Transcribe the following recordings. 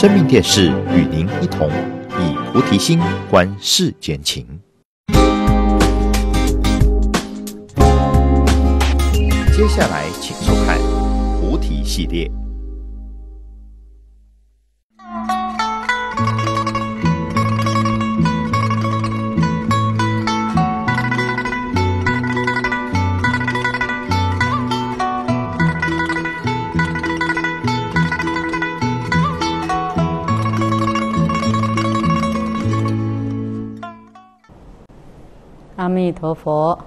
生命电视与您一同以菩提心观世间情。接下来，请收看菩提系列。阿弥陀佛，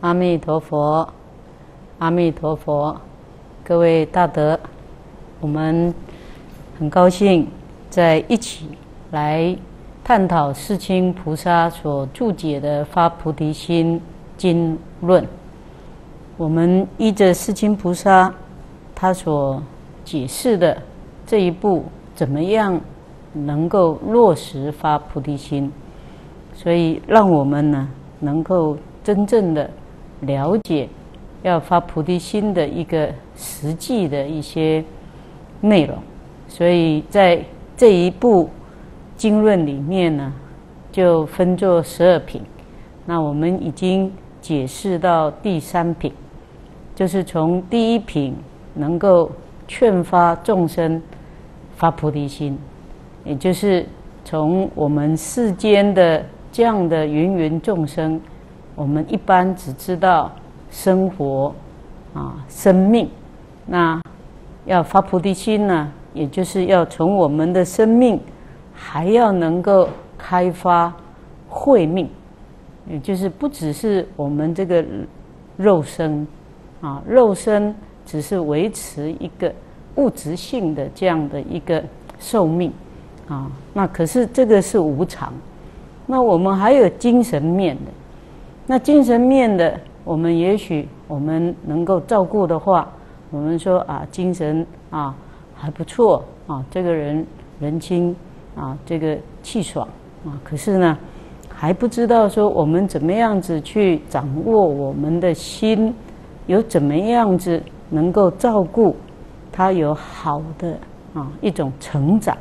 阿弥陀佛，阿弥陀佛！各位大德，我们很高兴在一起来探讨世亲菩萨所注解的《发菩提心经论》。我们依着世亲菩萨他所解释的这一步，怎么样能够落实发菩提心？所以，让我们呢。能够真正的了解要发菩提心的一个实际的一些内容，所以在这一部经论里面呢，就分作十二品。那我们已经解释到第三品，就是从第一品能够劝发众生发菩提心，也就是从我们世间的。这样的芸芸众生，我们一般只知道生活啊，生命。那要发菩提心呢，也就是要从我们的生命，还要能够开发慧命，也就是不只是我们这个肉身啊，肉身只是维持一个物质性的这样的一个寿命啊。那可是这个是无常。那我们还有精神面的，那精神面的，我们也许我们能够照顾的话，我们说啊，精神啊还不错啊，这个人人清啊，这个气爽啊，可是呢，还不知道说我们怎么样子去掌握我们的心，有怎么样子能够照顾他有好的啊一种成长，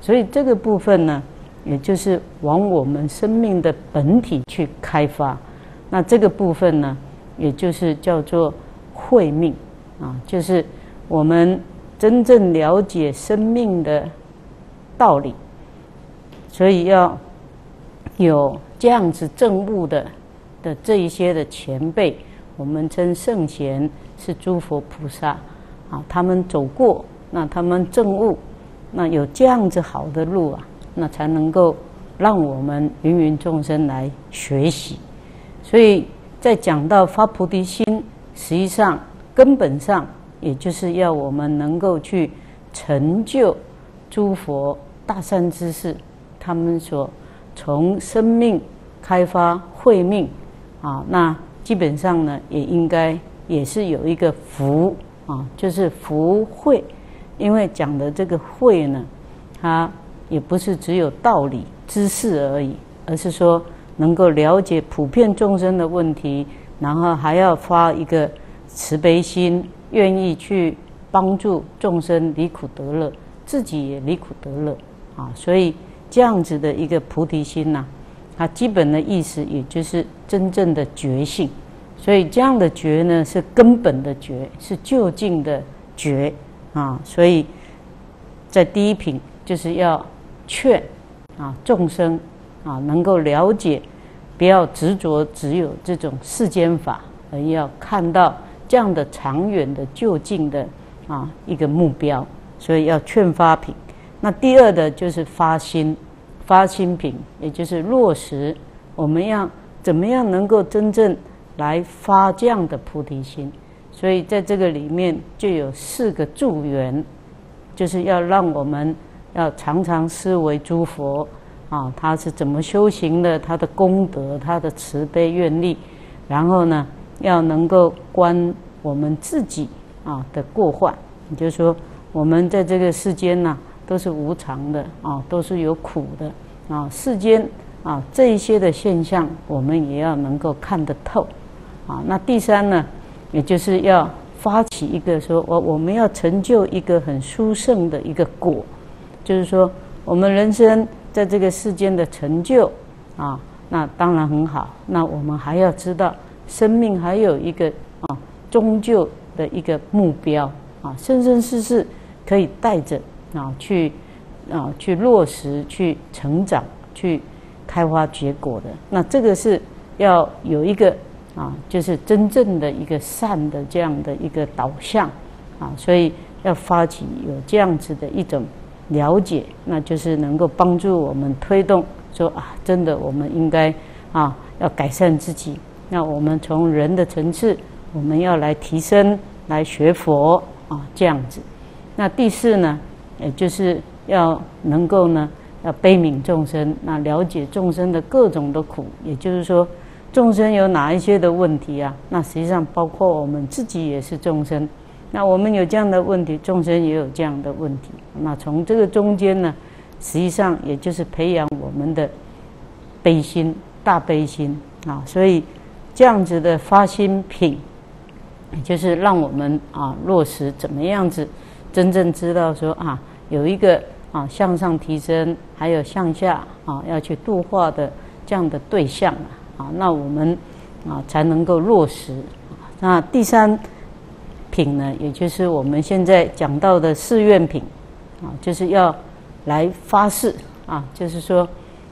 所以这个部分呢。也就是往我们生命的本体去开发，那这个部分呢，也就是叫做慧命啊，就是我们真正了解生命的道理，所以要有这样子证悟的的这一些的前辈，我们称圣贤是诸佛菩萨啊，他们走过，那他们证悟，那有这样子好的路啊。那才能够让我们芸芸众生来学习，所以在讲到发菩提心，实际上根本上也就是要我们能够去成就诸佛大善之事，他们所从生命开发慧命啊，那基本上呢也应该也是有一个福啊，就是福慧，因为讲的这个慧呢，它。也不是只有道理知识而已，而是说能够了解普遍众生的问题，然后还要发一个慈悲心，愿意去帮助众生离苦得乐，自己也离苦得乐啊。所以这样子的一个菩提心呐，它基本的意思也就是真正的觉性。所以这样的觉呢，是根本的觉，是就近的觉啊。所以在第一品就是要。劝啊众生啊能够了解，不要执着只有这种世间法，而要看到这样的长远的就近的啊一个目标，所以要劝发品。那第二的就是发心，发心品，也就是落实我们要怎么样能够真正来发这样的菩提心。所以在这个里面就有四个助缘，就是要让我们。要常常思维诸佛啊，他是怎么修行的？他的功德，他的慈悲愿力，然后呢，要能够观我们自己啊的过患。也就是说，我们在这个世间呢，都是无常的啊，都是有苦的啊。世间啊，这一些的现象，我们也要能够看得透啊。那第三呢，也就是要发起一个说，我我们要成就一个很殊胜的一个果。就是说我们人生在这个世间的成就啊，那当然很好。那我们还要知道，生命还有一个啊，终究的一个目标啊，生生世世可以带着啊去啊去落实、去成长、去开花结果的。那这个是要有一个啊，就是真正的一个善的这样的一个导向啊，所以要发起有这样子的一种。了解，那就是能够帮助我们推动，说啊，真的，我们应该啊，要改善自己。那我们从人的层次，我们要来提升，来学佛啊，这样子。那第四呢，也就是要能够呢，要悲悯众生，那了解众生的各种的苦，也就是说，众生有哪一些的问题啊？那实际上包括我们自己也是众生。那我们有这样的问题，众生也有这样的问题。那从这个中间呢，实际上也就是培养我们的悲心、大悲心啊。所以这样子的发心品，就是让我们啊落实怎么样子真正知道说啊，有一个啊向上提升，还有向下啊要去度化的这样的对象啊。那我们啊才能够落实。那第三。品呢，也就是我们现在讲到的誓愿品，啊，就是要来发誓啊，就是说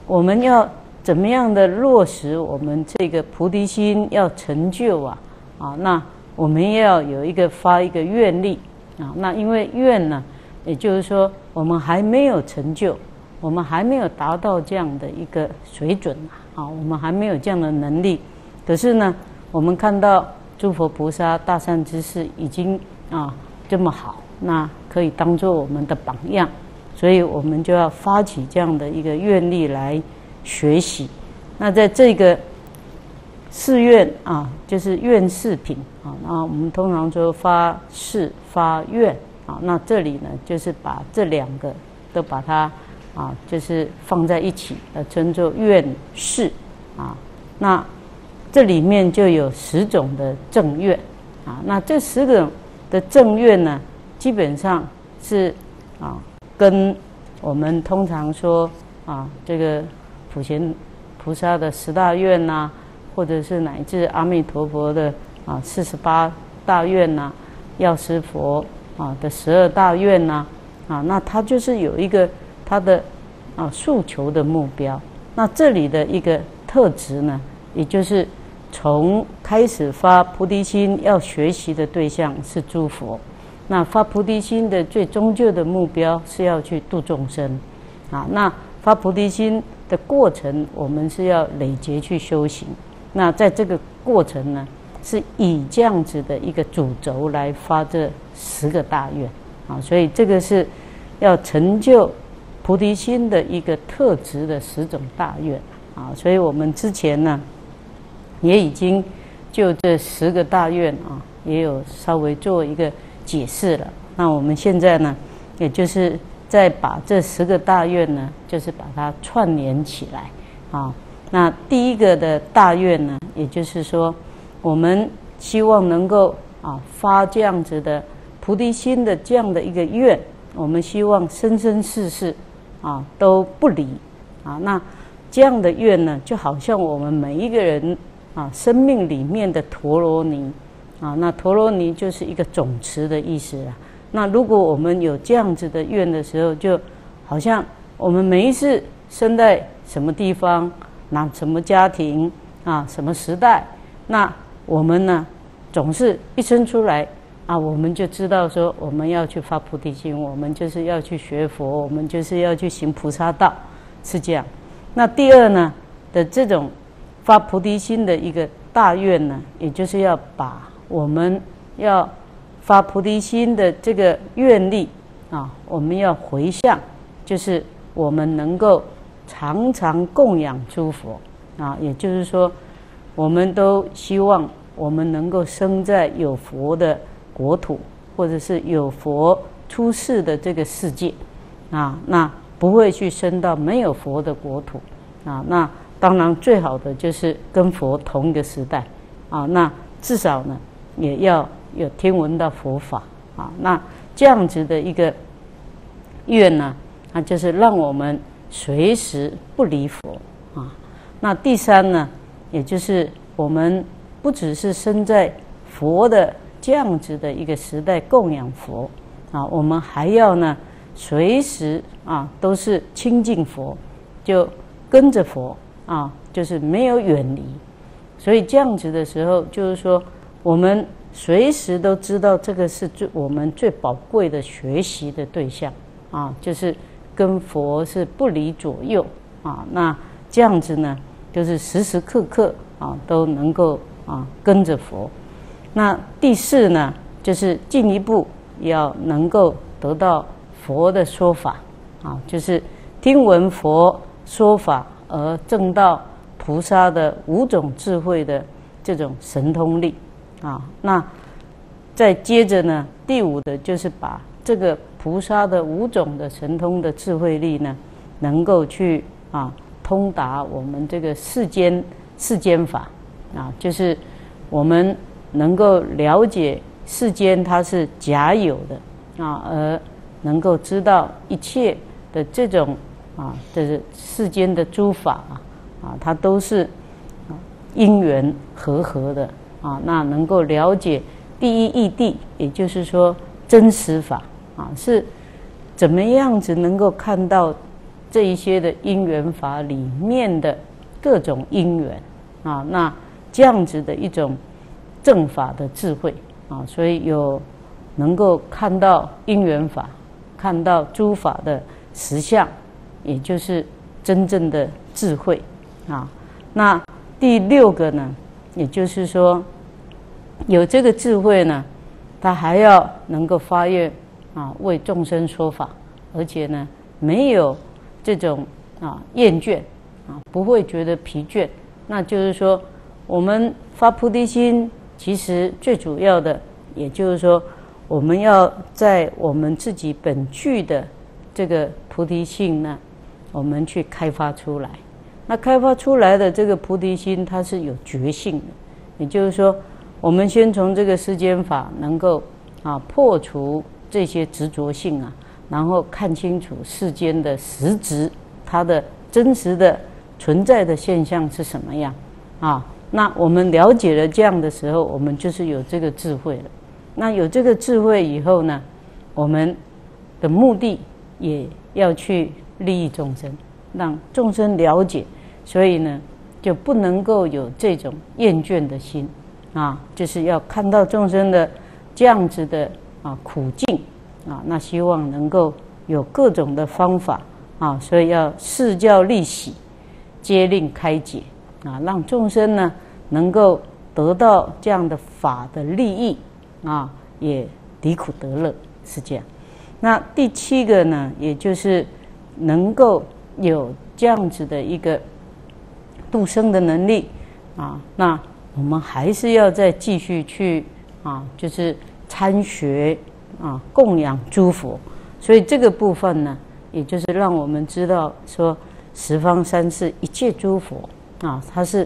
我们要怎么样的落实我们这个菩提心要成就啊，啊，那我们要有一个发一个愿力啊，那因为愿呢，也就是说我们还没有成就，我们还没有达到这样的一个水准啊，我们还没有这样的能力，可是呢，我们看到。诸佛菩萨大善之事已经啊这么好，那可以当做我们的榜样，所以我们就要发起这样的一个愿力来学习。那在这个誓愿啊，就是愿誓品啊，那我们通常说发誓发愿啊，那这里呢就是把这两个都把它啊，就是放在一起，呃，称作愿誓啊，那。这里面就有十种的正愿，啊，那这十种的正愿呢，基本上是啊，跟我们通常说啊，这个普贤菩萨的十大愿呐，或者是乃至阿弥陀佛的啊四十八大愿呐，药师佛啊的十二大愿呐，啊，那它就是有一个它的啊诉求的目标。那这里的一个特质呢，也就是。从开始发菩提心，要学习的对象是诸佛。那发菩提心的最终究的目标是要去度众生，啊，那发菩提心的过程，我们是要累劫去修行。那在这个过程呢，是以这样子的一个主轴来发这十个大愿，啊，所以这个是要成就菩提心的一个特质的十种大愿，啊，所以我们之前呢。也已经就这十个大愿啊，也有稍微做一个解释了。那我们现在呢，也就是再把这十个大愿呢，就是把它串联起来啊。那第一个的大愿呢，也就是说，我们希望能够啊发这样子的菩提心的这样的一个愿，我们希望生生世世啊都不离啊。那这样的愿呢，就好像我们每一个人。啊，生命里面的陀罗尼，啊，那陀罗尼就是一个总持的意思啊。那如果我们有这样子的愿的时候，就好像我们每一次生在什么地方，那什么家庭啊，什么时代，那我们呢，总是一生出来啊，我们就知道说我们要去发菩提心，我们就是要去学佛，我们就是要去行菩萨道，是这样。那第二呢的这种。发菩提心的一个大愿呢，也就是要把我们要发菩提心的这个愿力啊，我们要回向，就是我们能够常常供养诸佛啊，也就是说，我们都希望我们能够生在有佛的国土，或者是有佛出世的这个世界啊，那不会去生到没有佛的国土啊，那。当然，最好的就是跟佛同一个时代，啊，那至少呢，也要有听闻到佛法，啊，那这样子的一个愿呢，那就是让我们随时不离佛啊。那第三呢，也就是我们不只是生在佛的这样子的一个时代供养佛啊，我们还要呢随时啊都是亲近佛，就跟着佛啊，就是没有远离。所以这样子的时候，就是说我们随时都知道这个是最我们最宝贵的学习的对象啊，就是跟佛是不离左右啊。那这样子呢，就是时时刻刻啊都能够啊跟着佛。那第四呢，就是进一步要能够得到佛的说法啊，就是听闻佛说法而证到。菩萨的五种智慧的这种神通力啊，那再接着呢，第五的就是把这个菩萨的五种的神通的智慧力呢，能够去啊通达我们这个世间世间法啊，就是我们能够了解世间它是假有的啊，而能够知道一切的这种啊，这是世间的诸法啊。啊，它都是因缘和合的啊，那能够了解第一义谛，也就是说真实法啊，是怎么样子能够看到这一些的因缘法里面的各种因缘啊？那这样子的一种正法的智慧啊，所以有能够看到因缘法，看到诸法的实相，也就是真正的智慧。啊，那第六个呢，也就是说，有这个智慧呢，他还要能够发愿啊，为众生说法，而且呢，没有这种啊厌倦啊，不会觉得疲倦。那就是说，我们发菩提心，其实最主要的，也就是说，我们要在我们自己本具的这个菩提性呢，我们去开发出来。那开发出来的这个菩提心，它是有觉性的，也就是说，我们先从这个世间法能够啊破除这些执着性啊，然后看清楚世间的实质，它的真实的存在的现象是什么样啊？那我们了解了这样的时候，我们就是有这个智慧了。那有这个智慧以后呢，我们的目的也要去利益众生，让众生了解。所以呢，就不能够有这种厌倦的心，啊，就是要看到众生的这样子的啊苦境，啊，那希望能够有各种的方法，啊，所以要示教利喜，皆令开解，啊，让众生呢能够得到这样的法的利益，啊，也离苦得乐，是这样。那第七个呢，也就是能够有这样子的一个。度生的能力啊，那我们还是要再继续去啊，就是参学啊，供养诸佛。所以这个部分呢，也就是让我们知道说，十方三世一切诸佛啊，它是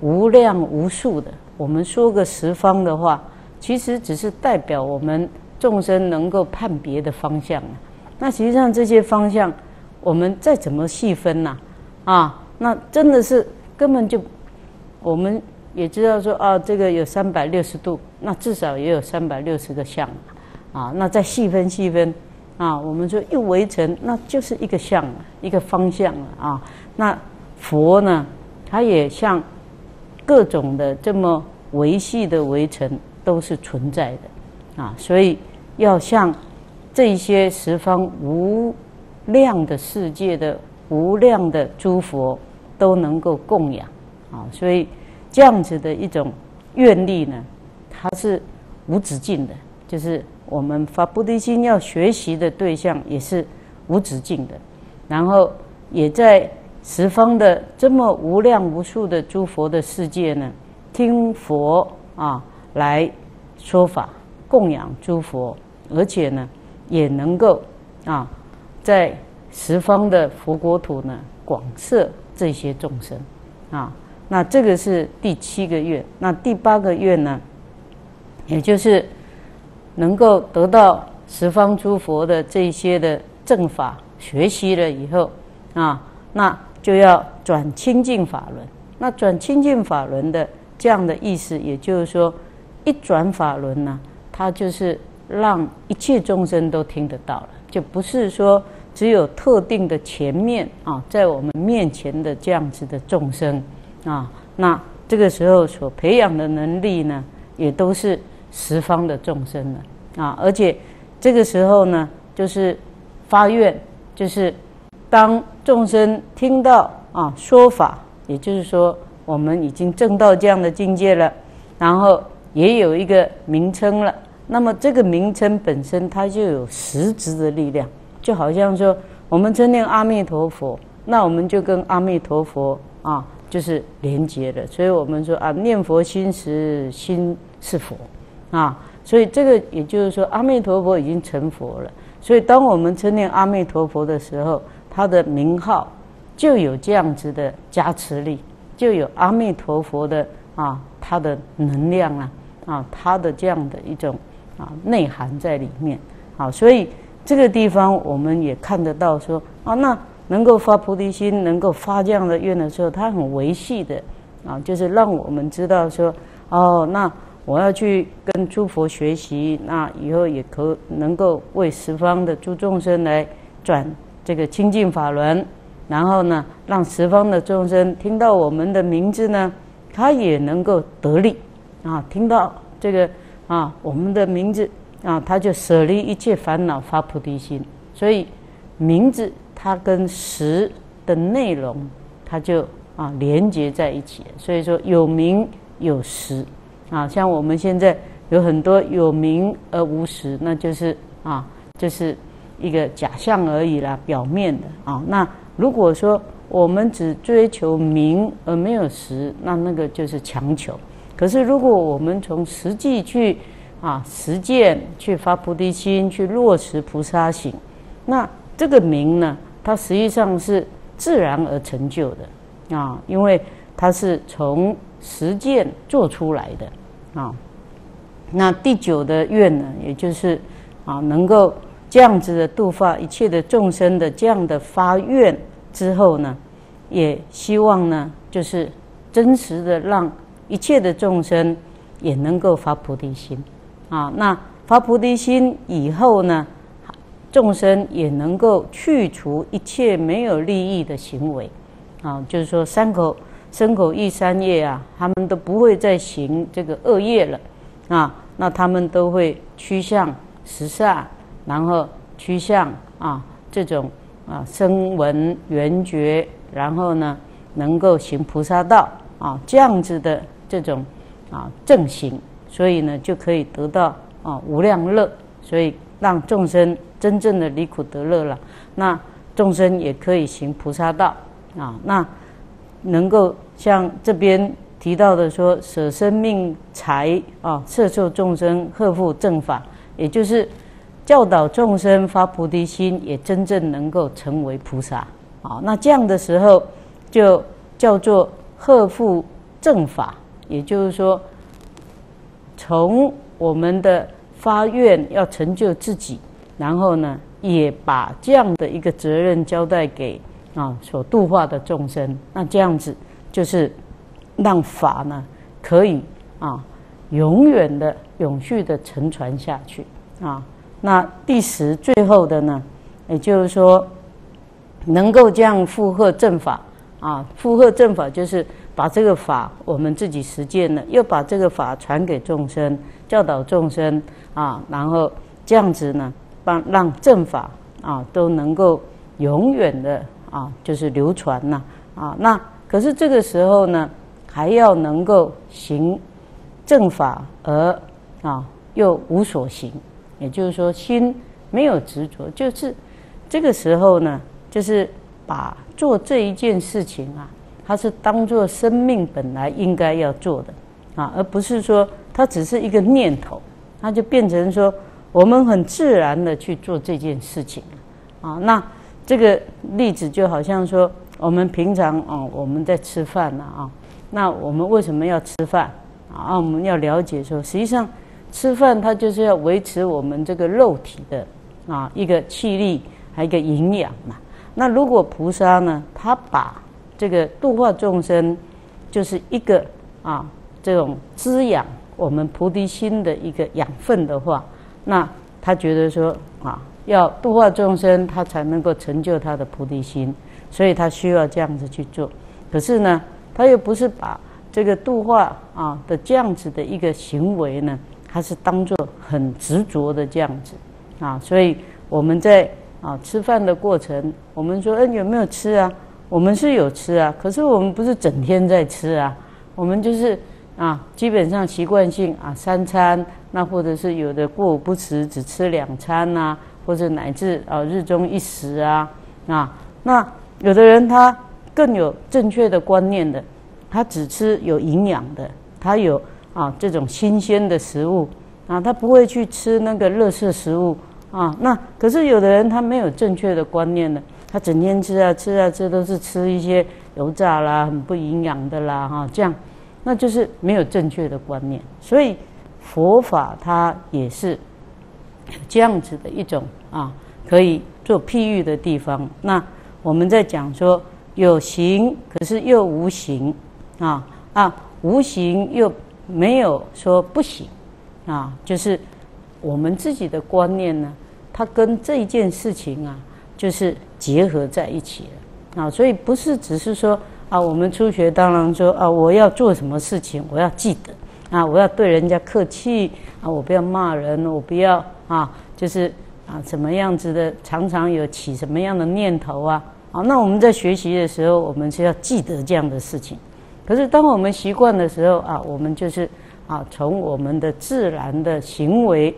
无量无数的。我们说个十方的话，其实只是代表我们众生能够判别的方向。那实际上这些方向，我们再怎么细分呐，啊，那真的是。根本就，我们也知道说啊，这个有三百六十度，那至少也有三百六十个相，啊，那再细分细分，啊，我们说一围城，那就是一个相，一个方向了啊。那佛呢，它也像各种的这么维系的围城都是存在的，啊，所以要像这些十方无量的世界的无量的诸佛。都能够供养，啊，所以这样子的一种愿力呢，它是无止境的。就是我们发菩提心要学习的对象也是无止境的，然后也在十方的这么无量无数的诸佛的世界呢，听佛啊来说法供养诸佛，而且呢也能够啊在十方的佛国土呢广设。这些众生，啊，那这个是第七个月，那第八个月呢，也就是能够得到十方诸佛的这些的正法学习了以后啊，那就要转清净法轮。那转清净法轮的这样的意思，也就是说，一转法轮呢，它就是让一切众生都听得到了，就不是说只有特定的前面啊，在我们面前的这样子的众生啊，那这个时候所培养的能力呢，也都是十方的众生了啊，而且这个时候呢，就是发愿，就是当众生听到啊说法。也就是说，我们已经证到这样的境界了，然后也有一个名称了。那么这个名称本身，它就有实质的力量，就好像说，我们称念阿弥陀佛，那我们就跟阿弥陀佛啊，就是连接了。所以我们说啊，念佛心时心是佛啊，所以这个也就是说，阿弥陀佛已经成佛了。所以当我们称念阿弥陀佛的时候，他的名号。就有这样子的加持力，就有阿弥陀佛的啊，它的能量啊，啊，它的这样的一种啊内涵在里面，啊，所以这个地方我们也看得到说啊，那能够发菩提心，能够发这样的愿的时候，它很维系的啊，就是让我们知道说哦，那我要去跟诸佛学习，那以后也可能够为十方的诸众生来转这个清净法轮。然后呢，让十方的众生听到我们的名字呢，他也能够得力啊！听到这个啊，我们的名字啊，他就舍离一切烦恼，发菩提心。所以名字它跟实的内容，它就啊连接在一起。所以说有名有实啊，像我们现在有很多有名而无实，那就是啊，就是一个假象而已啦，表面的啊那。如果说我们只追求名而没有实，那那个就是强求。可是如果我们从实际去啊实践，去发菩提心，去落实菩萨行，那这个名呢，它实际上是自然而成就的啊，因为它是从实践做出来的啊。那第九的愿呢，也就是啊能够。这样子的度化一切的众生的这样的发愿之后呢，也希望呢，就是真实的让一切的众生也能够发菩提心啊。那发菩提心以后呢，众生也能够去除一切没有利益的行为啊，就是说三口身口意三业啊，他们都不会再行这个恶业了啊。那他们都会趋向十善。然后趋向啊这种啊声闻缘觉，然后呢能够行菩萨道啊这样子的这种啊正行，所以呢就可以得到啊无量乐，所以让众生真正的离苦得乐了。那众生也可以行菩萨道啊，那能够像这边提到的说舍生命财啊摄受众生呵护正法，也就是。教导众生发菩提心，也真正能够成为菩萨。啊，那这样的时候，就叫做贺护正法。也就是说，从我们的发愿要成就自己，然后呢，也把这样的一个责任交代给啊所度化的众生。那这样子就是让法呢可以啊永远的、永续的承传下去啊。那第十最后的呢，也就是说，能够这样附和正法啊，附和正法就是把这个法我们自己实践了，又把这个法传给众生，教导众生啊，然后这样子呢，帮让正法啊都能够永远的啊，就是流传呐啊。那可是这个时候呢，还要能够行正法而啊又无所行。也就是说，心没有执着，就是这个时候呢，就是把做这一件事情啊，它是当做生命本来应该要做的啊，而不是说它只是一个念头，它就变成说我们很自然的去做这件事情啊。那这个例子就好像说，我们平常啊，我们在吃饭呢啊，那我们为什么要吃饭啊？我们要了解说，实际上。吃饭，它就是要维持我们这个肉体的啊一个气力，还有一个营养嘛。那如果菩萨呢，他把这个度化众生，就是一个啊这种滋养我们菩提心的一个养分的话，那他觉得说啊，要度化众生，他才能够成就他的菩提心，所以他需要这样子去做。可是呢，他又不是把这个度化啊的这样子的一个行为呢，他是当做很执着的这样子啊，所以我们在啊吃饭的过程，我们说，嗯，有没有吃啊？我们是有吃啊，可是我们不是整天在吃啊，我们就是啊，基本上习惯性啊三餐，那或者是有的过午不食，只吃两餐呐，或者乃至啊日中一食啊啊，那有的人他。更有正确的观念的，他只吃有营养的，他有啊这种新鲜的食物啊，他不会去吃那个热色食物啊。那可是有的人他没有正确的观念的，他整天吃啊吃啊，吃都是吃一些油炸啦、很不营养的啦哈，这样那就是没有正确的观念。所以佛法它也是这样子的一种啊，可以做譬喻的地方。那我们在讲说。有形，可是又无形，啊啊，无形又没有说不行，啊，就是我们自己的观念呢，它跟这一件事情啊，就是结合在一起了，啊，所以不是只是说啊，我们初学当然说啊，我要做什么事情，我要记得，啊，我要对人家客气，啊，我不要骂人，我不要啊，就是啊，怎么样子的，常常有起什么样的念头啊。好，那我们在学习的时候，我们是要记得这样的事情。可是当我们习惯的时候啊，我们就是啊，从我们的自然的行为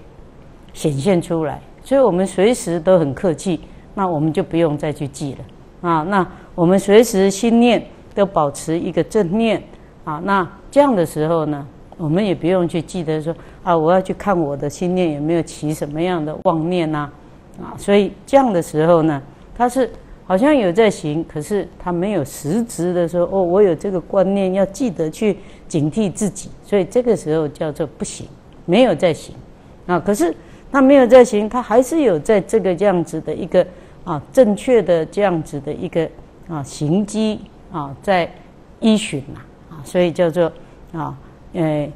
显现出来，所以我们随时都很客气，那我们就不用再去记了啊。那我们随时心念都保持一个正念啊，那这样的时候呢，我们也不用去记得说啊，我要去看我的心念有没有起什么样的妄念呐啊。所以这样的时候呢，他是。好像有在行，可是他没有实质的说哦，我有这个观念，要记得去警惕自己，所以这个时候叫做不行，没有在行啊。可是他没有在行，他还是有在这个这样子的一个啊正确的这样子的一个啊行机啊在依循呐啊，所以叫做啊呃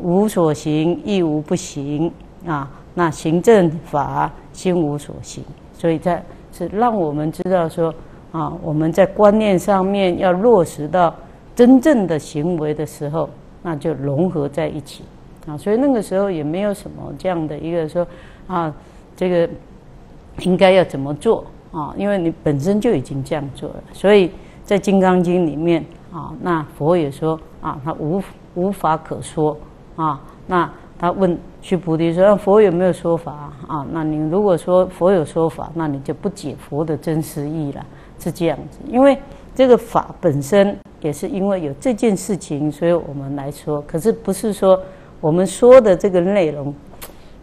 无所行亦无不行啊，那行正法心无所行，所以在。是让我们知道说啊，我们在观念上面要落实到真正的行为的时候，那就融合在一起啊。所以那个时候也没有什么这样的一个说啊，这个应该要怎么做啊？因为你本身就已经这样做了。所以在《金刚经》里面啊，那佛也说啊，他无无法可说啊。那他问。须菩提说：“佛有没有说法啊？那你如果说佛有说法，那你就不解佛的真实意了，是这样子。因为这个法本身也是因为有这件事情，所以我们来说。可是不是说我们说的这个内容，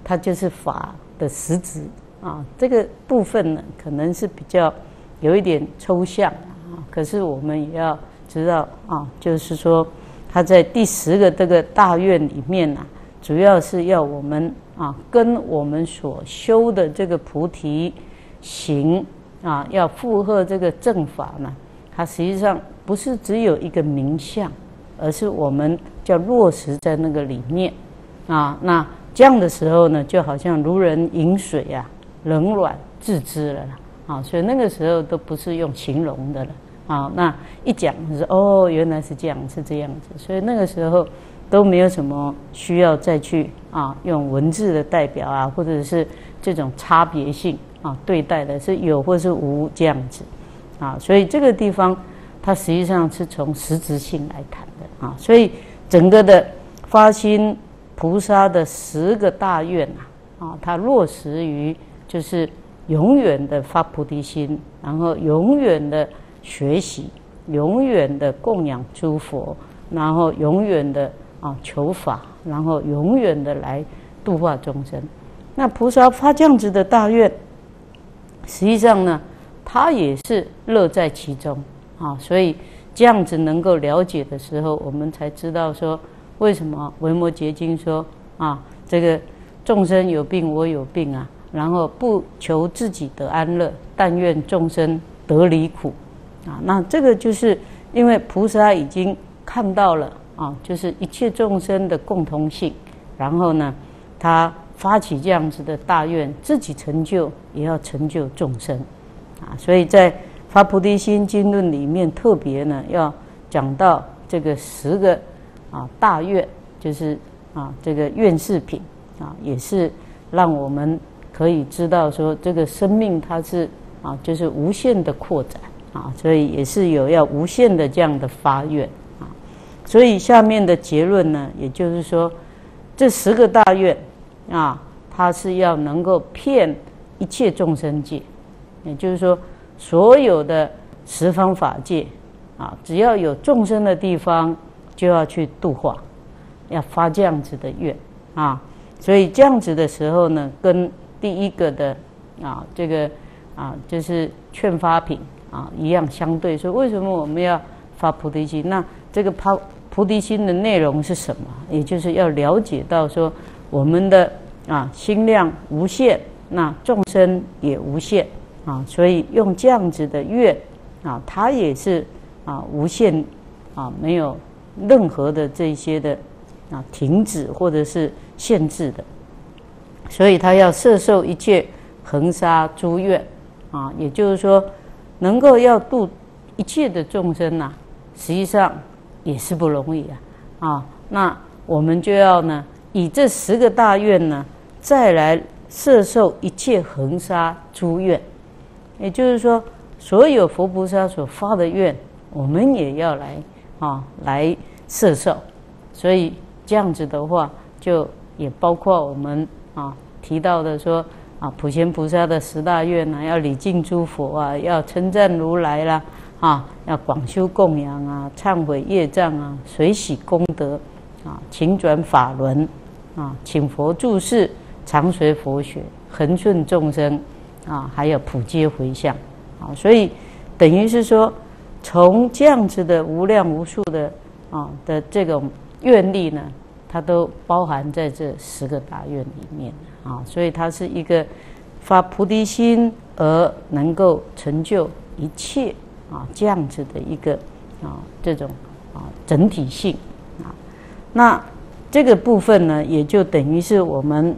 它就是法的实质啊。这个部分呢，可能是比较有一点抽象啊。可是我们也要知道啊，就是说他在第十个这个大愿里面呢。”主要是要我们啊，跟我们所修的这个菩提行啊，要附和这个正法呢。它实际上不是只有一个名相，而是我们叫落实在那个里面啊。那这样的时候呢，就好像如人饮水啊，冷暖自知了啊。所以那个时候都不是用形容的了啊。那一讲是哦，原来是这样，是这样子。所以那个时候。都没有什么需要再去啊用文字的代表啊，或者是这种差别性啊对待的是有或是无这样子啊，所以这个地方它实际上是从实质性来谈的啊，所以整个的发心菩萨的十个大愿啊啊，它落实于就是永远的发菩提心，然后永远的学习，永远的供养诸佛，然后永远的。啊，求法，然后永远的来度化众生。那菩萨发这样子的大愿，实际上呢，他也是乐在其中啊。所以这样子能够了解的时候，我们才知道说，为什么维摩诘经说啊，这个众生有病，我有病啊。然后不求自己得安乐，但愿众生得离苦，啊，那这个就是因为菩萨已经看到了啊，就是一切众生的共同性，然后呢，他发起这样子的大愿，自己成就也要成就众生，啊，所以在发菩提心经论里面特别呢要讲到这个十个啊大愿，就是啊这个愿事品啊，也是让我们。可以知道说，这个生命它是啊，就是无限的扩展啊，所以也是有要无限的这样的发愿啊。所以下面的结论呢，也就是说，这十个大愿啊，它是要能够骗一切众生界，也就是说，所有的十方法界啊，只要有众生的地方，就要去度化，要发这样子的愿啊。所以这样子的时候呢，跟第一个的啊，这个啊，就是劝发品啊，一样相对说，为什么我们要发菩提心？那这个抛菩提心的内容是什么？也就是要了解到说，我们的啊心量无限，那众生也无限啊，所以用这样子的愿啊，它也是啊无限啊，没有任何的这些的啊停止或者是限制的。所以他要摄受一切恒沙诸愿啊，也就是说，能够要度一切的众生呐，实际上也是不容易啊啊。那我们就要呢，以这十个大愿呢，再来摄受一切恒沙诸愿，也就是说，所有佛菩萨所发的愿，我们也要来啊来摄受。所以这样子的话，就也包括我们。啊，提到的说啊，普贤菩萨的十大愿呢，要礼敬诸佛啊，要称赞如来啦，啊，要广修供养啊，忏悔业障啊，随喜功德啊，勤转法轮啊，请佛住世，常随佛学，恒顺众生啊，还有普皆回向啊，所以等于是说，从这样子的无量无数的啊的这种愿力呢。它都包含在这十个大愿里面啊，所以它是一个发菩提心而能够成就一切啊这样子的一个啊这种啊整体性啊。那这个部分呢，也就等于是我们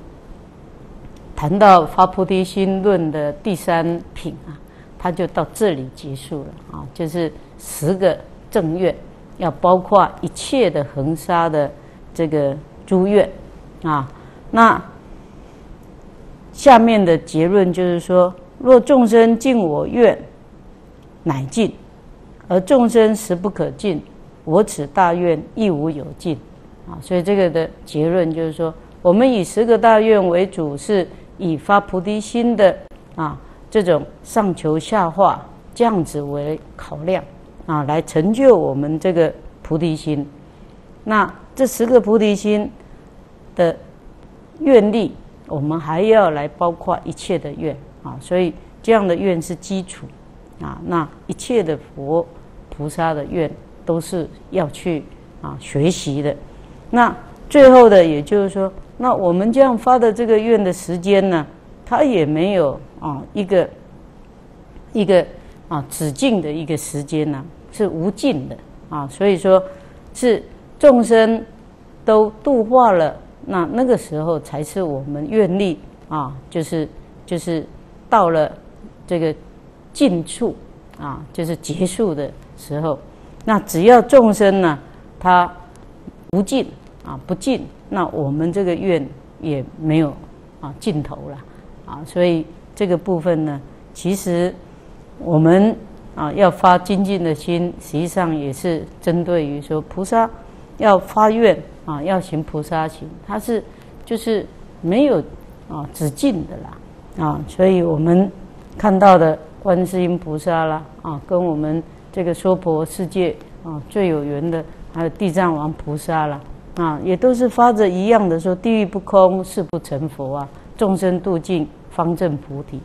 谈到发菩提心论的第三品啊，它就到这里结束了啊，就是十个正愿，要包括一切的恒沙的。这个诸愿啊，那下面的结论就是说：若众生尽我愿，乃尽；而众生实不可尽，我此大愿亦无有尽啊。所以这个的结论就是说，我们以十个大愿为主，是以发菩提心的啊这种上求下化这样子为考量啊，来成就我们这个菩提心。那这十个菩提心的愿力，我们还要来包括一切的愿啊，所以这样的愿是基础啊。那一切的佛菩萨的愿都是要去啊学习的。那最后的，也就是说，那我们这样发的这个愿的时间呢，它也没有啊一个一个啊止境的一个时间呢，是无尽的啊。所以说是。众生都度化了，那那个时候才是我们愿力啊，就是就是到了这个尽处啊，就是结束的时候。那只要众生呢，他不尽啊，不尽，那我们这个愿也没有啊尽头了啊。所以这个部分呢，其实我们啊要发精进的心，实际上也是针对于说菩萨。要发愿啊，要行菩萨行，它是就是没有啊止境的啦啊，所以我们看到的观世音菩萨啦啊，跟我们这个娑婆世界啊最有缘的，还有地藏王菩萨啦啊，也都是发着一样的说：地狱不空，誓不成佛啊；众生度尽，方证菩提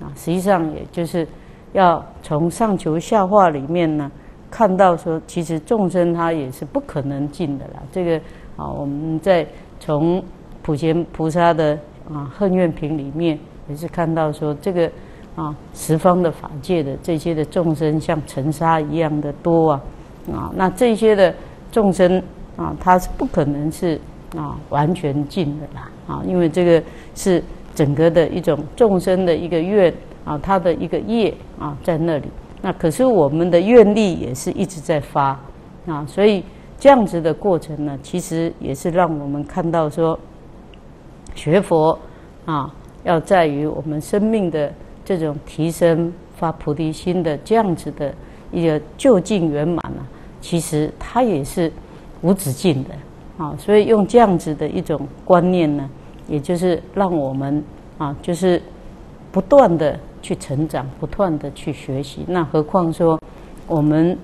啊。实际上，也就是要从上求下化里面呢。看到说，其实众生他也是不可能尽的啦。这个啊，我们在从普贤菩萨的啊恨愿品里面也是看到说这个啊十方的法界的这些的众生像尘沙一样的多啊啊，那这些的众生啊，他是不可能是啊完全尽的啦啊，因为这个是整个的一种众生的一个愿啊，他的一个业啊在那里。那可是我们的愿力也是一直在发啊，所以这样子的过程呢，其实也是让我们看到说，学佛啊，要在于我们生命的这种提升、发菩提心的这样子的一个就近圆满啊，其实它也是无止境的啊。所以用这样子的一种观念呢，也就是让我们啊，就是不断的。去成长，不断的去学习。那何况说，我们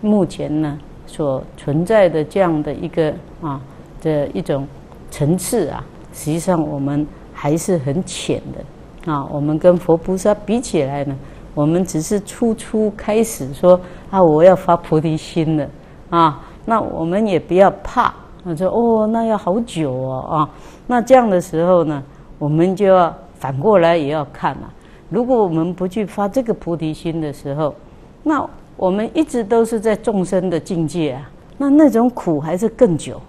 目前呢所存在的这样的一个啊的一种层次啊，实际上我们还是很浅的啊。我们跟佛菩萨比起来呢，我们只是初初开始说啊，我要发菩提心了啊。那我们也不要怕，我说哦，那要好久哦啊。那这样的时候呢，我们就要反过来也要看啊。如果我们不去发这个菩提心的时候，那我们一直都是在众生的境界啊，那那种苦还是更久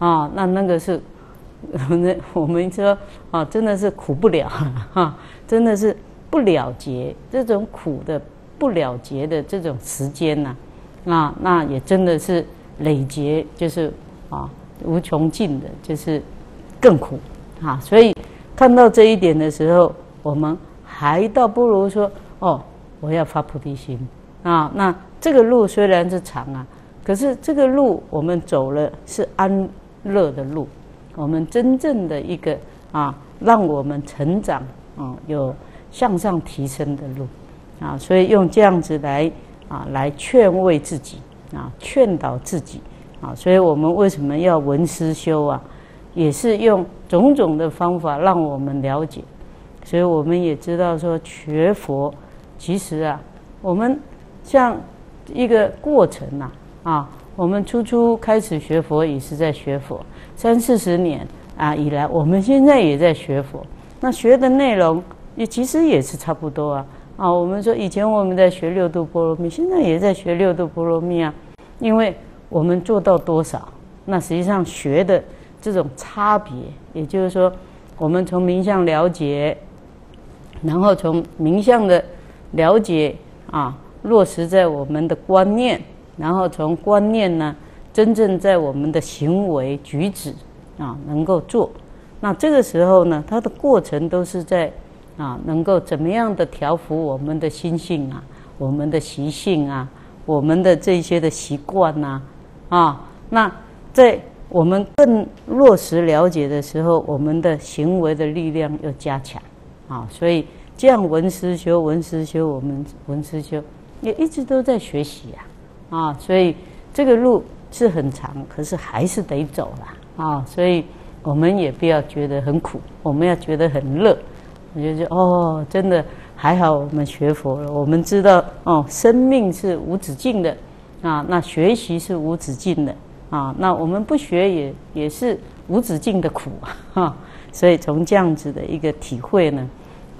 啊。那那个是，那我们说啊，真的是苦不了哈，真的是不了结这种苦的不了结的这种时间呐，那那也真的是累劫，就是啊无穷尽的，就是更苦啊。所以看到这一点的时候，我们。还倒不如说哦，我要发菩提心啊！那这个路虽然是长啊，可是这个路我们走了是安乐的路，我们真正的一个啊，让我们成长啊，有向上提升的路啊，所以用这样子来啊，来劝慰自己啊，劝导自己啊，所以我们为什么要闻思修啊？也是用种种的方法让我们了解。所以我们也知道说学佛，其实啊，我们像一个过程呐啊，我们初初开始学佛也是在学佛，三四十年啊以来，我们现在也在学佛。那学的内容也其实也是差不多啊啊。我们说以前我们在学六度波罗蜜，现在也在学六度波罗蜜啊，因为我们做到多少，那实际上学的这种差别，也就是说，我们从名相了解。然后从名相的了解啊，落实在我们的观念，然后从观念呢，真正在我们的行为举止啊，能够做。那这个时候呢，它的过程都是在啊，能够怎么样的调伏我们的心性啊，我们的习性啊，我们的这些的习惯呐啊。那在我们更落实了解的时候，我们的行为的力量要加强。啊，所以这样文思修，文思修，我们文思修也一直都在学习呀，啊，所以这个路是很长，可是还是得走啦，啊，所以我们也不要觉得很苦，我们要觉得很乐，我觉得哦，真的还好，我们学佛了，我们知道哦，生命是无止境的，啊，那学习是无止境的，啊，那我们不学也也是无止境的苦啊，哈。所以从这样子的一个体会呢，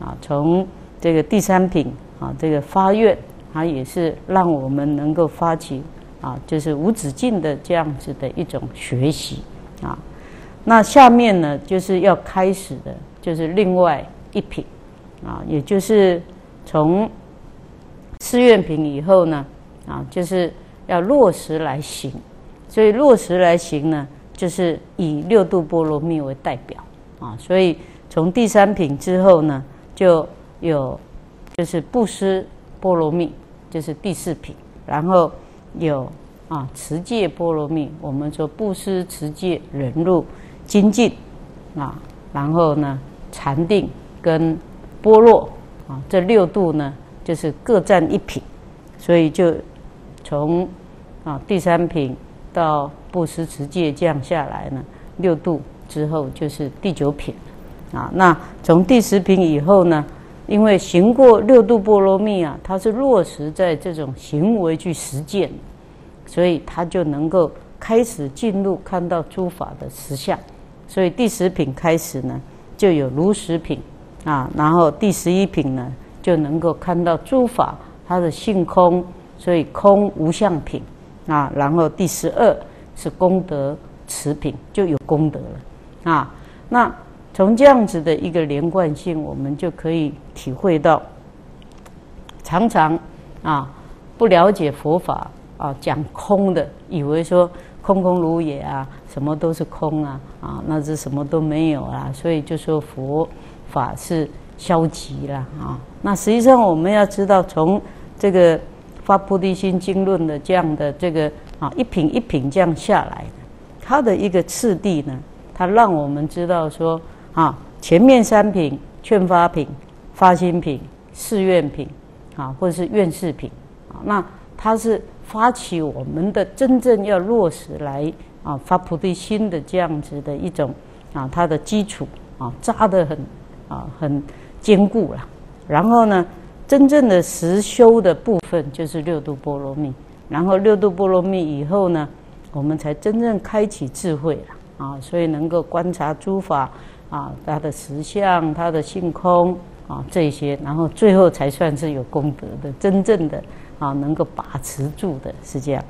啊，从这个第三品啊，这个发愿，它也是让我们能够发起啊，就是无止境的这样子的一种学习啊。那下面呢，就是要开始的，就是另外一品啊，也就是从四愿品以后呢，啊，就是要落实来行。所以落实来行呢，就是以六度波罗蜜为代表。啊，所以从第三品之后呢，就有就是布施波罗蜜，就是第四品，然后有啊持戒波罗蜜，我们说布施、持戒、忍辱、精进啊，然后呢禅定跟波若啊这六度呢，就是各占一品，所以就从啊第三品到布施、持戒这样下来呢，六度。之后就是第九品，啊，那从第十品以后呢，因为行过六度波罗蜜啊，它是落实在这种行为去实践，所以他就能够开始进入看到诸法的实相，所以第十品开始呢，就有如实品啊，然后第十一品呢就能够看到诸法它的性空，所以空无相品啊，然后第十二是功德持品，就有功德了啊。那从这样子的一个连贯性，我们就可以体会到，常常啊不了解佛法啊讲空的，以为说空空如也啊，什么都是空啊啊，那是什么都没有啊，所以就说佛法是消极了啊。那实际上我们要知道，从这个发菩提心经论的这样的这个啊一品一品这样下来，它的一个次第呢，它让我们知道说。啊，前面三品劝发品、发心品、誓愿品，啊，或者是愿事品，啊，那它是发起我们的真正要落实来啊发菩提心的这样子的一种啊，它的基础啊扎得很啊很坚固了。然后呢，真正的实修的部分就是六度波罗蜜，然后六度波罗蜜以后呢，我们才真正开启智慧了啊，所以能够观察诸法。啊，他的实相，他的性空啊，这些，然后最后才算是有功德的，真正的啊，能够把持住的是这样。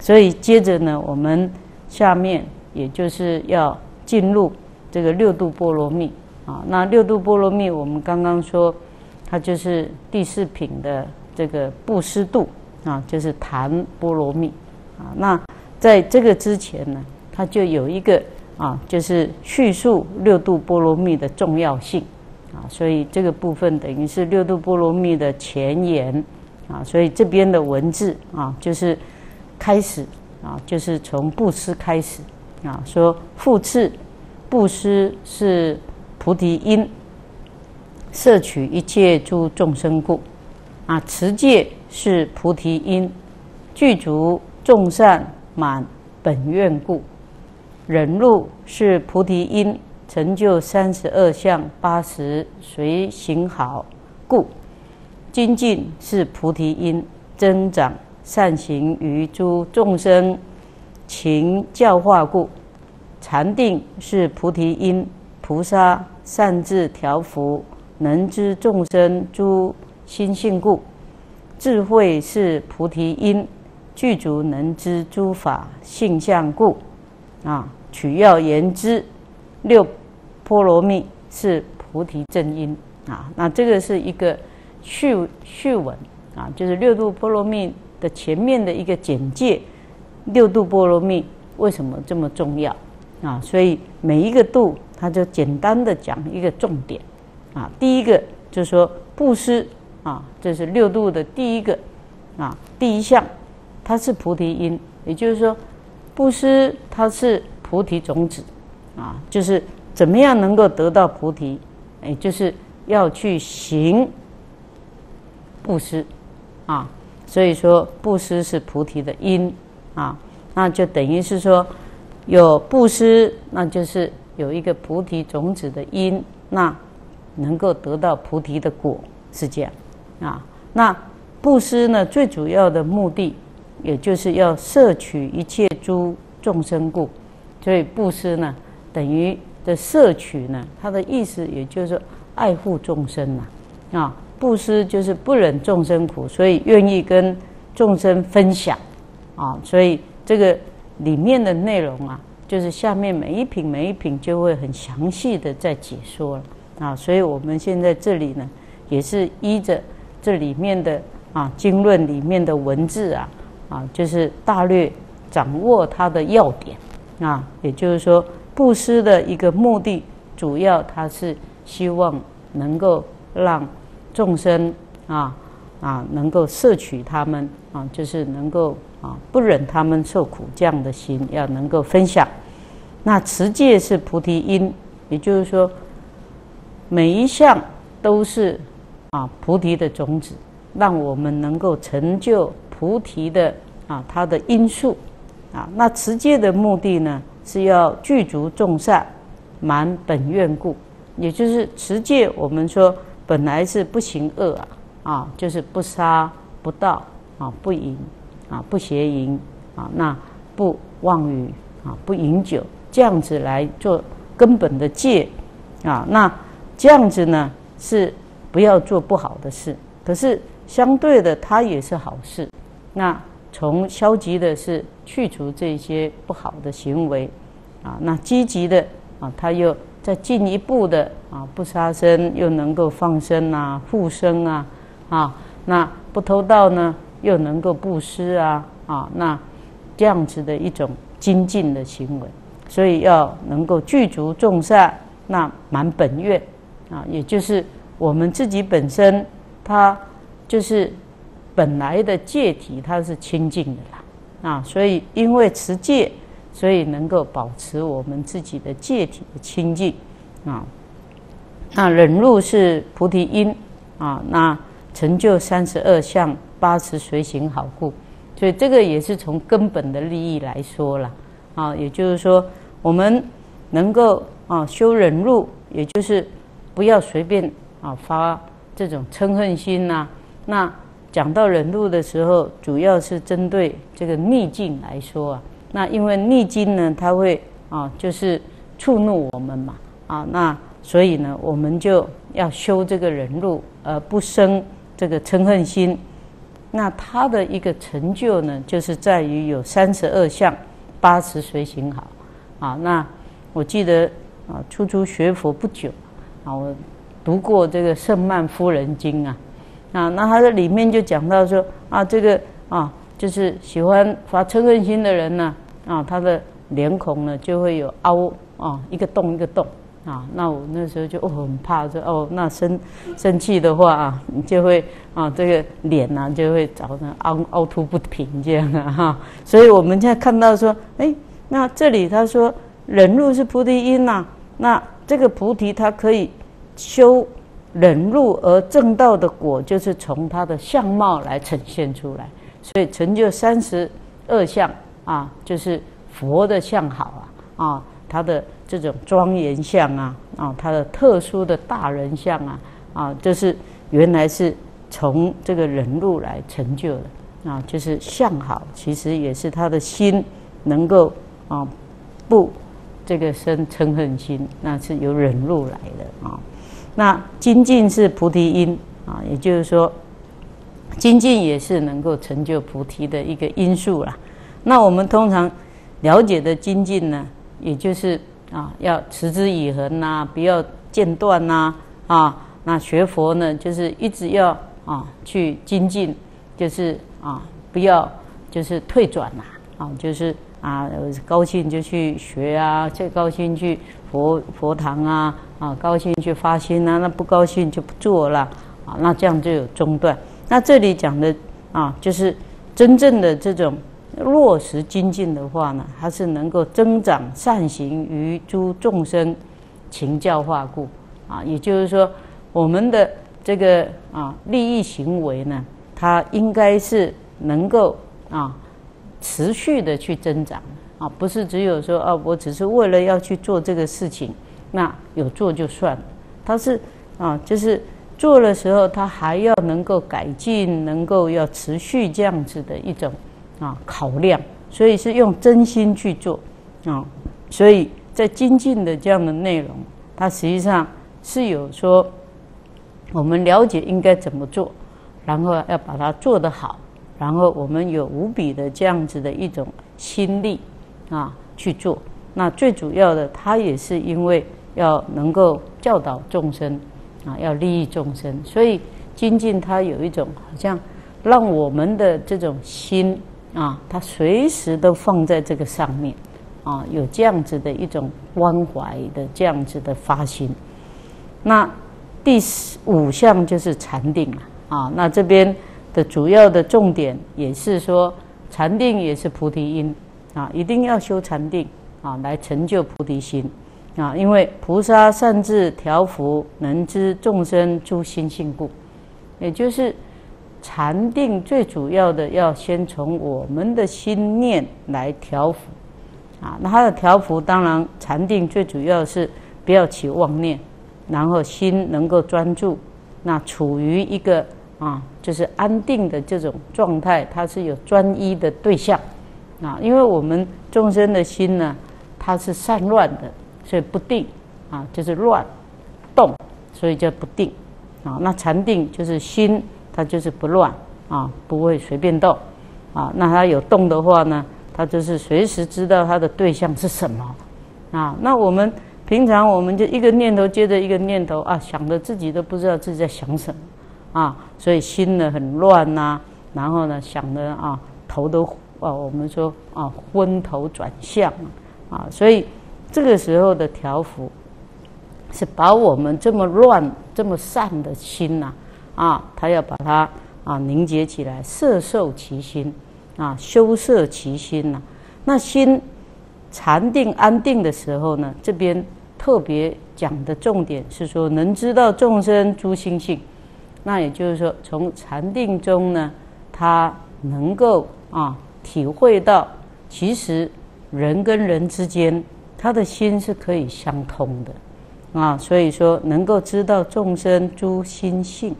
所以接着呢，我们下面也就是要进入这个六度波罗蜜啊。那六度波罗蜜，我们刚刚说，它就是第四品的这个布施度啊，就是檀波罗蜜啊。那在这个之前呢，它就有一个。啊，就是叙述六度波罗蜜的重要性啊，所以这个部分等于是六度波罗蜜的前言啊，所以这边的文字啊，就是开始啊，就是从布施开始啊，说复次，布施是菩提因，摄取一切诸众生故啊，持戒是菩提因，具足众善满本愿故。忍辱是菩提因，成就三十二相八十随行好故；精进是菩提因，增长善行于诸众生勤教化故；禅定是菩提因，菩萨善自调伏，能知众生诸心性故；智慧是菩提因，具足能知诸法性相故。啊，取要言之，六波罗蜜是菩提正因啊。那这个是一个序序文啊，就是六度波罗蜜的前面的一个简介。六度波罗蜜为什么这么重要啊？所以每一个度，它就简单的讲一个重点啊。第一个就是说布施啊，这是六度的第一个啊，第一项，它是菩提因，也就是说。布施它是菩提种子，啊，就是怎么样能够得到菩提，哎，就是要去行布施，啊，所以说布施是菩提的因，啊，那就等于是说有布施，那就是有一个菩提种子的因，那能够得到菩提的果，是这样，啊，那布施呢最主要的目的。也就是要摄取一切诸众生故，所以布施呢，等于的摄取呢，它的意思也就是爱护众生呐，啊，布施就是不忍众生苦，所以愿意跟众生分享，啊，所以这个里面的内容啊，就是下面每一品每一品就会很详细的在解说了，啊，所以我们现在这里呢，也是依着这里面的啊经论里面的文字啊。啊，就是大略掌握它的要点啊，也就是说，布施的一个目的，主要它是希望能够让众生啊啊能够摄取他们啊，就是能够啊不忍他们受苦这样的心，要能够分享。那持戒是菩提因，也就是说，每一项都是啊菩提的种子，让我们能够成就。菩提的啊，它的因素啊，那持戒的目的呢，是要具足众善，满本愿故，也就是持戒。我们说本来是不行恶啊，啊，就是不杀、不盗啊、不淫啊、不邪淫啊，那不妄语啊、不饮酒，这样子来做根本的戒啊。那这样子呢，是不要做不好的事，可是相对的，它也是好事。那从消极的是去除这些不好的行为，啊，那积极的啊，他又再进一步的啊，不杀生又能够放生啊、护生啊，啊，那不偷盗呢，又能够布施啊，啊，那这样子的一种精进的行为，所以要能够具足众善，那满本愿。啊，也就是我们自己本身，它就是本来的戒体，它是清净的啦。啊，所以因为持戒，所以能够保持我们自己的戒体的清净。啊，那忍辱是菩提因啊，那成就三十二相八十随行好故，所以这个也是从根本的利益来说了。啊，也就是说，我们能够啊修忍辱，也就是。不要随便啊发这种嗔恨心呐。那讲到忍辱的时候，主要是针对这个逆境来说啊。那因为逆境呢，它会啊就是触怒我们嘛啊。那所以呢，我们就要修这个忍辱，而不生这个嗔恨心。那它的一个成就呢，就是在于有三十二相，八十随行好啊。那我记得啊，初初学佛不久。啊，我读过这个《圣曼夫人经》啊，啊，那他的里面就讲到说啊，这个啊，就是喜欢发嗔恨心的人呢，啊，他的脸孔呢就会有凹啊，一个洞一个洞啊。那我那时候就很怕，说哦，那生生气的话啊，你就会啊，这个脸呢就会找那凹凹凸不平这样的哈。所以我们现在看到说，哎，那这里他说忍辱是菩提因呐，那。这个菩提，它可以修忍辱而正道的果，就是从他的相貌来呈现出来。所以成就三十二相啊，就是佛的相好啊啊，他的这种庄严相啊啊，他的特殊的大人相啊啊，就是原来是从这个忍辱来成就的啊，就是相好，其实也是他的心能够啊不。这个生嗔恨心，那是由忍辱来的啊。那精进是菩提因啊，也就是说，精进也是能够成就菩提的一个因素啦。那我们通常了解的精进呢，也就是啊，要持之以恒呐，不要间断呐啊。那学佛呢，就是一直要啊去精进，就是啊不要就是退转呐啊，就是。啊，高兴就去学啊，最高兴去佛佛堂啊，啊，高兴去发心啊，那不高兴就不做了啊，那这样就有中断。那这里讲的啊，就是真正的这种落实精进的话呢，它是能够增长善行于诸众生，勤教化故啊，也就是说，我们的这个啊利益行为呢，它应该是能够啊。持续的去增长啊，不是只有说啊，我只是为了要去做这个事情，那有做就算了。他是啊，就是做的时候，他还要能够改进，能够要持续这样子的一种啊考量，所以是用真心去做啊。所以在精进的这样的内容，它实际上是有说我们了解应该怎么做，然后要把它做得好。然后我们有无比的这样子的一种心力啊去做，那最主要的，它也是因为要能够教导众生啊，要利益众生，所以精进它有一种好像让我们的这种心啊，它随时都放在这个上面啊，有这样子的一种关怀的这样子的发心。那第五项就是禅定了啊，那这边。的主要的重点也是说，禅定也是菩提因啊，一定要修禅定啊，来成就菩提心啊。因为菩萨善智调伏，能知众生诸心性故，也就是禅定最主要的要先从我们的心念来调伏啊。那它的调伏，当然禅定最主要是不要起妄念，然后心能够专注，那处于一个。啊，就是安定的这种状态，它是有专一的对象啊。因为我们众生的心呢，它是散乱的，所以不定啊，就是乱动，所以叫不定啊。那禅定就是心，它就是不乱啊，不会随便动啊。那它有动的话呢，它就是随时知道它的对象是什么啊。那我们平常我们就一个念头接着一个念头啊，想的自己都不知道自己在想什么啊，所以心呢很乱呐。然后呢，想的啊，头都啊，我们说啊，昏头转向啊，所以这个时候的调伏，是把我们这么乱、这么散的心呐，啊，他要把它啊凝结起来，摄受其心啊，修摄其心呐。那心禅定安定的时候呢，这边特别讲的重点是说，能知道众生诸心性，那也就是说，从禅定中呢。他能够啊体会到，其实人跟人之间，他的心是可以相通的，啊，所以说能够知道众生诸心性，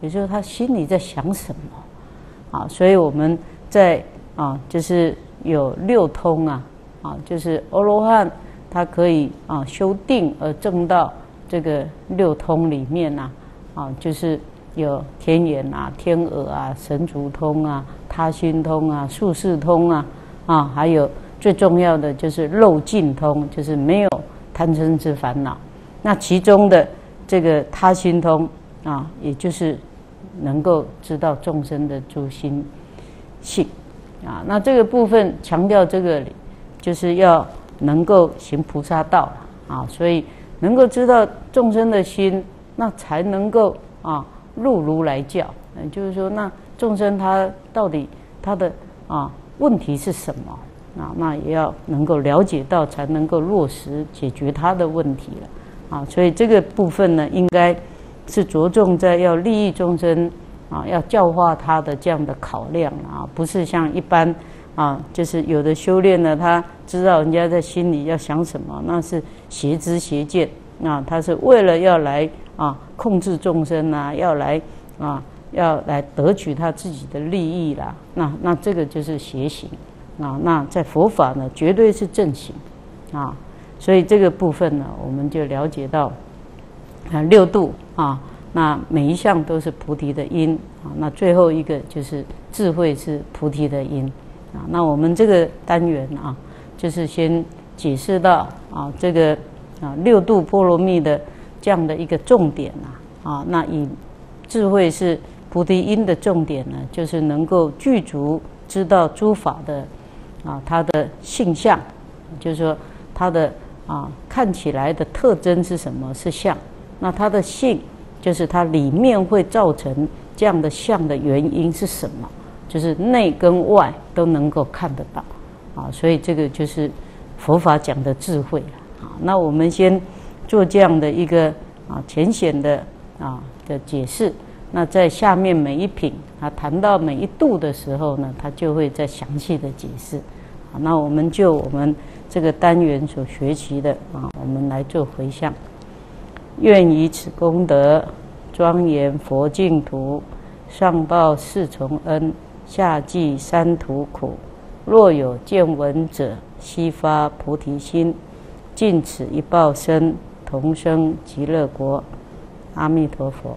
也就是他心里在想什么，啊，所以我们在啊就是有六通啊，啊就是阿罗汉他可以啊修定而证到这个六通里面呐，啊就是。有天眼啊、天耳啊、神足通啊、他心通啊、术士通啊，啊，还有最重要的就是漏尽通，就是没有贪嗔痴烦恼。那其中的这个他心通啊，也就是能够知道众生的诸心性啊。那这个部分强调这个，就是要能够行菩萨道啊，所以能够知道众生的心，那才能够啊。入如来教，嗯，就是说，那众生他到底他的啊问题是什么啊？那也要能够了解到，才能够落实解决他的问题了啊。所以这个部分呢，应该是着重在要利益众生啊，要教化他的这样的考量啊，不是像一般啊，就是有的修炼呢，他知道人家在心里要想什么，那是邪知邪见啊，他是为了要来。啊，控制众生啊，要来啊，要来得取他自己的利益啦。那那这个就是邪行啊。那在佛法呢，绝对是正行啊。所以这个部分呢，我们就了解到啊，六度啊，那每一项都是菩提的因啊。那最后一个就是智慧是菩提的因啊。那我们这个单元啊，就是先解释到啊，这个啊六度波罗蜜的。这样的一个重点呐，啊，那以智慧是菩提因的重点呢，就是能够具足知道诸法的啊，它的性相，就是说它的啊看起来的特征是什么？是相。那它的性，就是它里面会造成这样的相的原因是什么？就是内跟外都能够看得到啊，所以这个就是佛法讲的智慧啊。那我们先。做这样的一个啊浅显的啊的解释，那在下面每一品啊谈到每一度的时候呢，他就会再详细的解释。那我们就我们这个单元所学习的啊，我们来做回向。愿以此功德庄严佛净土，上报四重恩，下济三途苦。若有见闻者，悉发菩提心，尽此一报身。同生极乐国，阿弥陀佛。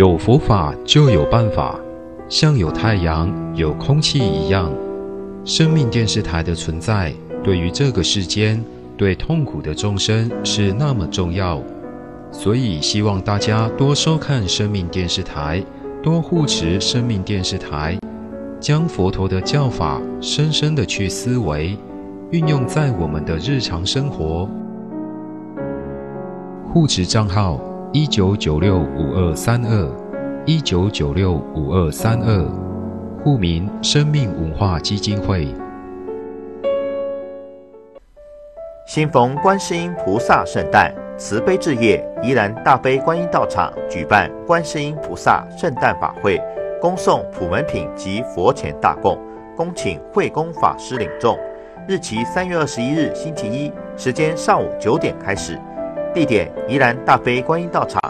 有佛法就有办法，像有太阳、有空气一样。生命电视台的存在，对于这个世间。对痛苦的众生是那么重要，所以希望大家多收看生命电视台，多护持生命电视台，将佛陀的教法深深的去思维，运用在我们的日常生活。护持账号：一九九六五二三二一九九六五二三二，户名：生命文化基金会。新逢观世音菩萨圣诞，慈悲置业宜兰大悲观音道场举办观世音菩萨圣诞法会，恭送普门品及佛前大供，恭请慧公法师领众。日期三月二十一日星期一，时间上午九点开始。地点宜兰大悲观音道场，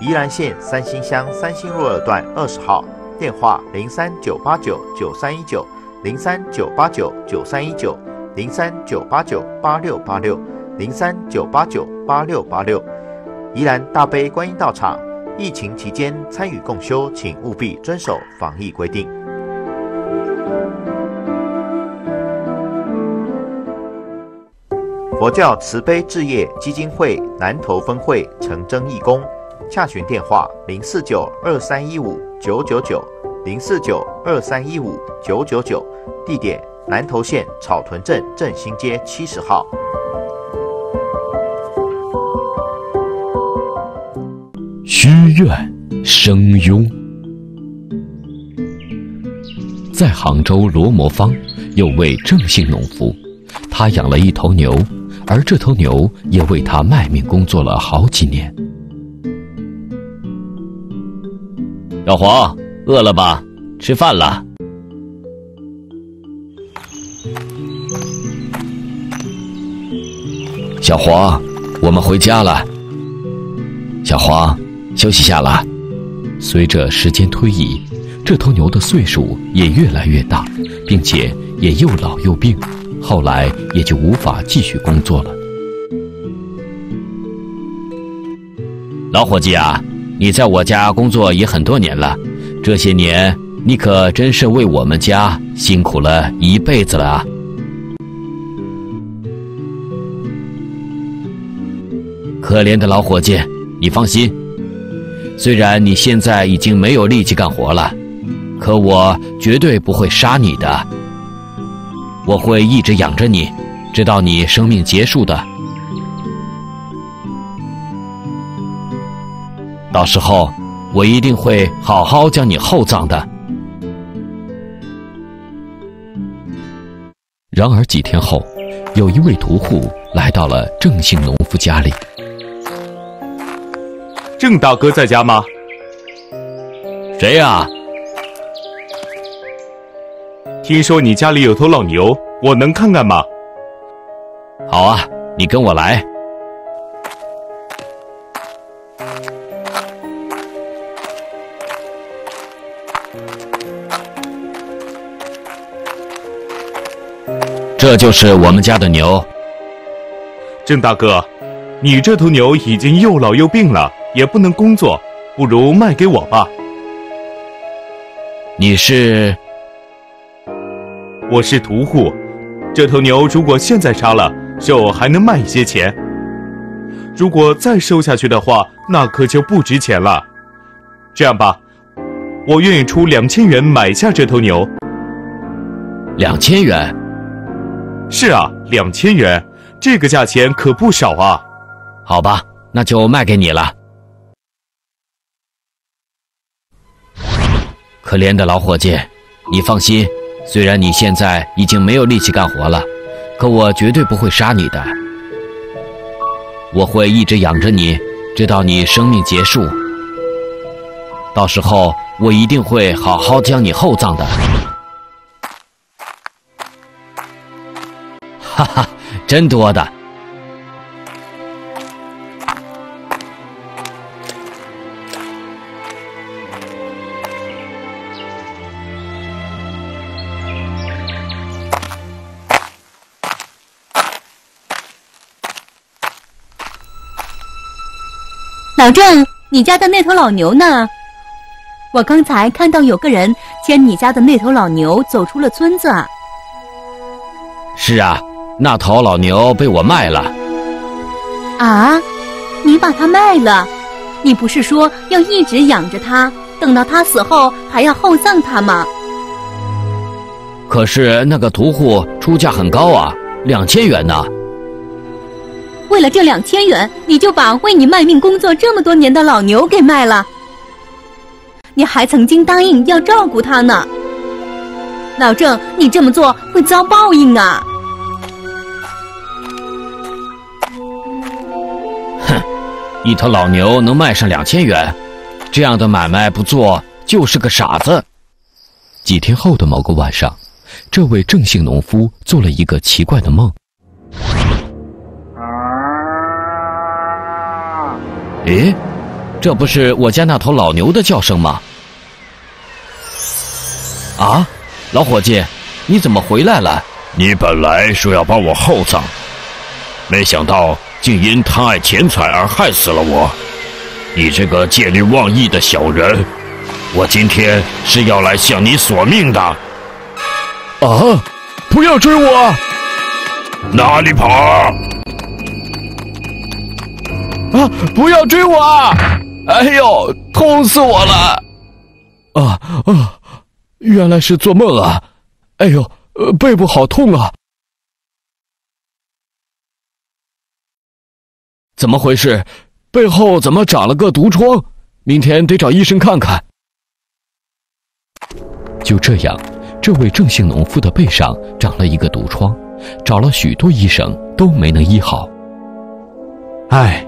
宜兰县三星乡三星路二段二十号。电话零三九八九九三一九零三九八九九三一九零三九八九八六八六零三九八九八六八六。宜兰大悲观音道场，疫情期间参与共修，请务必遵守防疫规定。佛教慈悲置业基金会南投分会诚征义工，洽询电话零四九二三一五九九九零四九二三一五九九九，地点南投县草屯镇振兴街七十号。虚愿生庸，在杭州罗摩坊有位郑姓农夫，他养了一头牛。而这头牛也为他卖命工作了好几年。小黄，饿了吧？吃饭了。小黄，我们回家了。小黄，休息下了。随着时间推移，这头牛的岁数也越来越大，并且也又老又病。后来也就无法继续工作了。老伙计啊，你在我家工作也很多年了，这些年你可真是为我们家辛苦了一辈子了啊！可怜的老伙计，你放心，虽然你现在已经没有力气干活了，可我绝对不会杀你的。我会一直养着你，直到你生命结束的。到时候，我一定会好好将你厚葬的。然而几天后，有一位屠户来到了郑姓农夫家里。郑大哥在家吗？谁呀？听说你家里有头老牛，我能看看吗？好啊，你跟我来。这就是我们家的牛。郑大哥，你这头牛已经又老又病了，也不能工作，不如卖给我吧。你是？我是屠户，这头牛如果现在杀了，肉还能卖一些钱；如果再收下去的话，那可就不值钱了。这样吧，我愿意出两千元买下这头牛。两千元？是啊，两千元，这个价钱可不少啊。好吧，那就卖给你了。可怜的老伙计，你放心。虽然你现在已经没有力气干活了，可我绝对不会杀你的。我会一直养着你，直到你生命结束。到时候我一定会好好将你厚葬的。哈哈，真多的。老郑，你家的那头老牛呢？我刚才看到有个人牵你家的那头老牛走出了村子。是啊，那头老牛被我卖了。啊，你把它卖了？你不是说要一直养着它，等到它死后还要厚葬它吗？可是那个屠户出价很高啊，两千元呢。为了这两千元，你就把为你卖命工作这么多年的老牛给卖了？你还曾经答应要照顾他呢。老郑，你这么做会遭报应啊！哼，一头老牛能卖上两千元，这样的买卖不做就是个傻子。几天后的某个晚上，这位郑姓农夫做了一个奇怪的梦。诶，这不是我家那头老牛的叫声吗？啊，老伙计，你怎么回来了？你本来说要帮我厚葬，没想到竟因贪爱钱财而害死了我。你这个见利忘义的小人，我今天是要来向你索命的。啊！不要追我！哪里跑？啊！不要追我！啊哎呦，痛死我了！啊啊！原来是做梦啊！哎呦，背部好痛啊！怎么回事？背后怎么长了个毒疮？明天得找医生看看。就这样。这位郑姓农夫的背上长了一个毒疮，找了许多医生都没能医好。唉，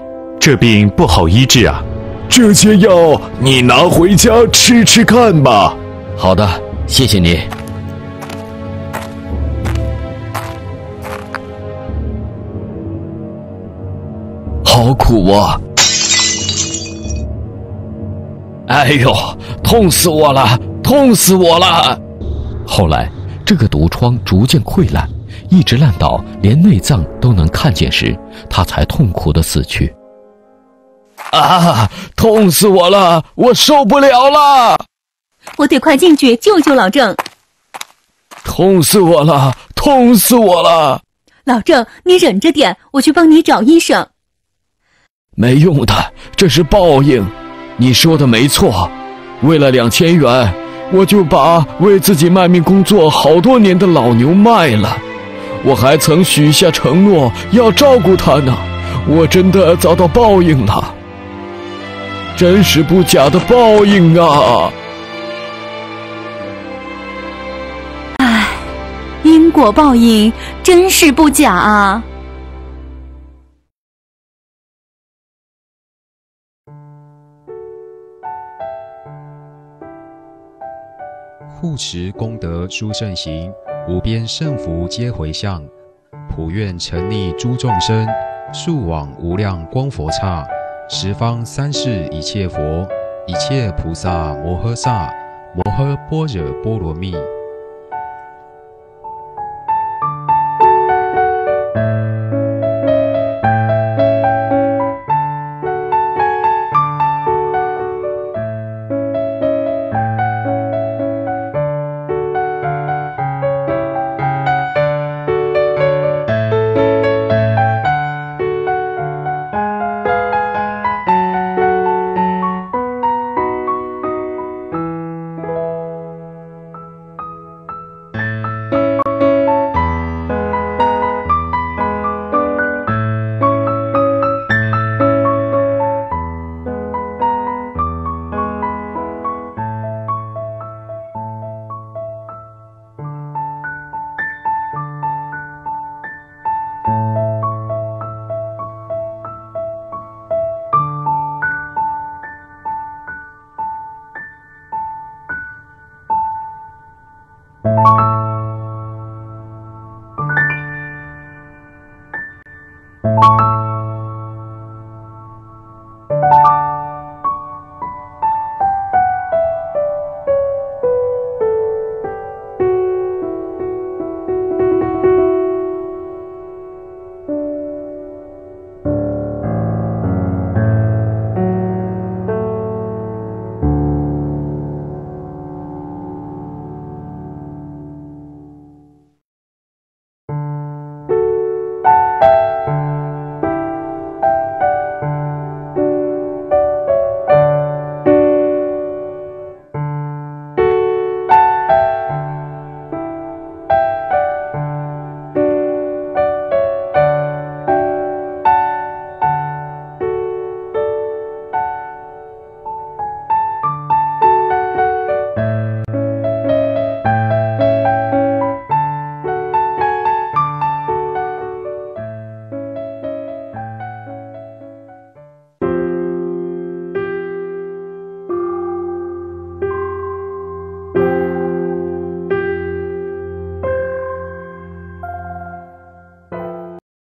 这病不好医治啊！这些药你拿回家吃吃看吧。好的，谢谢你。好苦啊！哎呦，痛死我了，痛死我了！后来，这个毒疮逐渐溃烂，一直烂到连内脏都能看见时，他才痛苦的死去。啊！痛死我了，我受不了了！我得快进去救救老郑。痛死我了，痛死我了！老郑，你忍着点，我去帮你找医生。没用的，这是报应。你说的没错，为了两千元。我就把为自己卖命工作好多年的老牛卖了，我还曾许下承诺要照顾他呢。我真的遭到报应了，真实不假的报应啊！唉，因果报应，真是不假啊！护持功德殊胜行，无边胜福皆回向，普愿沉溺诸众生，速往无量光佛刹，十方三世一切佛，一切菩萨摩诃萨，摩诃般若波罗蜜。